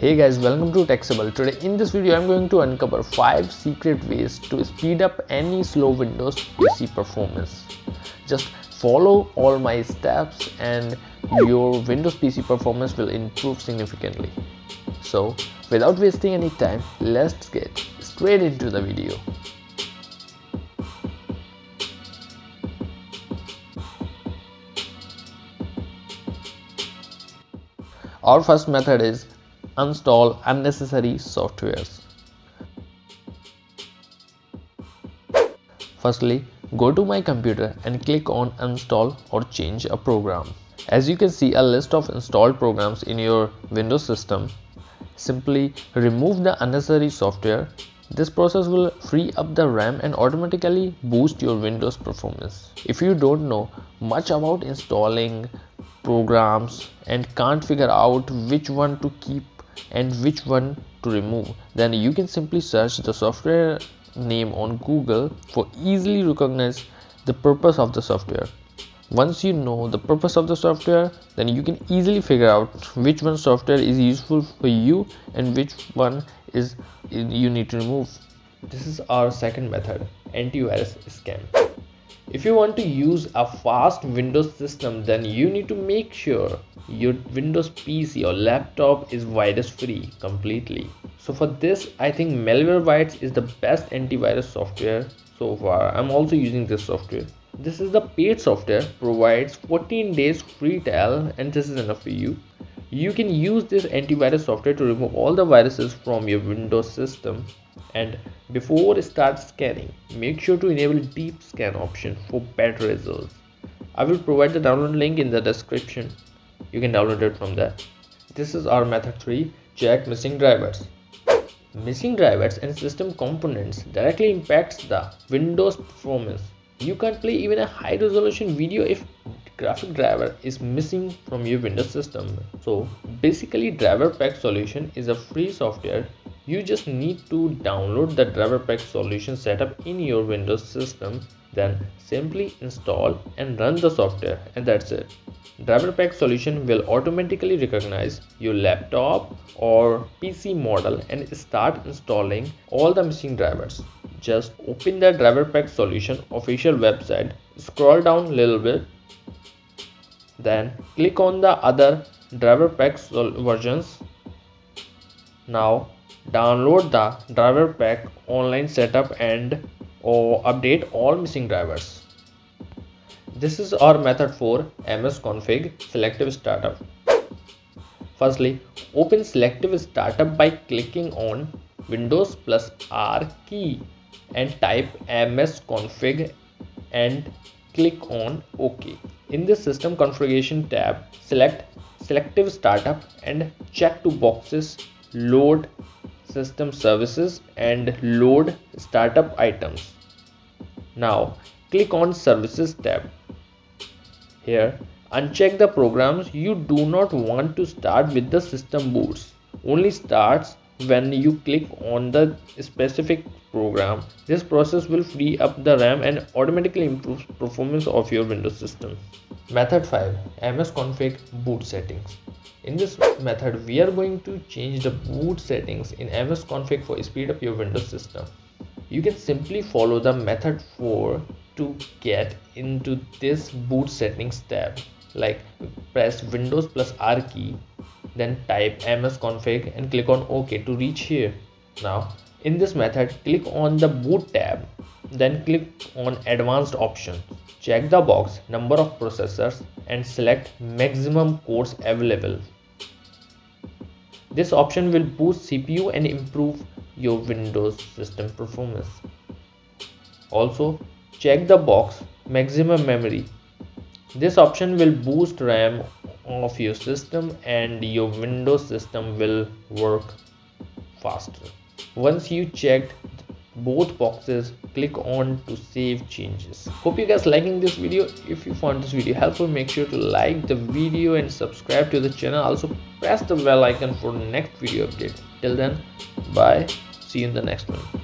Hey guys, welcome to Techsable. Today in this video I'm going to uncover 5 secret ways to speed up any slow Windows PC performance. Just follow all my steps and your Windows PC performance will improve significantly. So without wasting any time, let's get straight into the video. Our first method is uninstall unnecessary softwares. Firstly, go to my computer and click on uninstall or change a program. As you can see a list of installed programs in your Windows system. Simply remove the unnecessary software. This process will free up the RAM and automatically boost your Windows performance. If you don't know much about installing programs and can't figure out which one to keep and which one to remove. Then you can simply search the software name on google for easily recognize the purpose of the software. Once you know the purpose of the software then you can easily figure out which one software is useful for you and which one is you need to remove. This is our second method antivirus scan if you want to use a fast Windows system then you need to make sure your Windows PC or laptop is virus free completely. So for this I think Malwarebytes is the best antivirus software so far. I'm also using this software. This is the paid software provides 14 days free trial and this is enough for you. You can use this antivirus software to remove all the viruses from your Windows system. And before start scanning make sure to enable deep scan option for better results. I will provide the download link in the description. You can download it from there. This is our method 3 check missing drivers. Missing drivers and system components directly impacts the windows performance. You can't play even a high resolution video if graphic driver is missing from your windows system. So basically driver pack solution is a free software. You just need to download the driver pack solution setup in your windows system then simply install and run the software and that's it. Driver pack solution will automatically recognize your laptop or pc model and start installing all the missing drivers. Just open the driver pack solution official website scroll down a little bit then click on the other driver pack versions. Now download the driver pack online setup and or update all missing drivers. This is our method for ms config selective startup. Firstly open selective startup by clicking on windows plus r key and type ms config and click on ok in the system configuration tab select selective startup and check two boxes load system services and load startup items. Now click on services tab. Here uncheck the programs you do not want to start with the system boots. Only starts when you click on the specific program. This process will free up the RAM and automatically improve performance of your Windows system. Method 5 MS config boot settings. In this method, we are going to change the boot settings in MS config for speed up your Windows system. You can simply follow the method 4 to get into this boot settings tab like press Windows plus R key then type ms config and click on ok to reach here now in this method click on the boot tab then click on advanced options check the box number of processors and select maximum cores available this option will boost CPU and improve your Windows system performance. Also, check the box maximum memory. This option will boost RAM of your system and your Windows system will work faster. Once you checked both boxes click on to save changes. Hope you guys liking this video. If you found this video helpful make sure to like the video and subscribe to the channel. Also press the bell icon for next video update. Till then bye. See you in the next one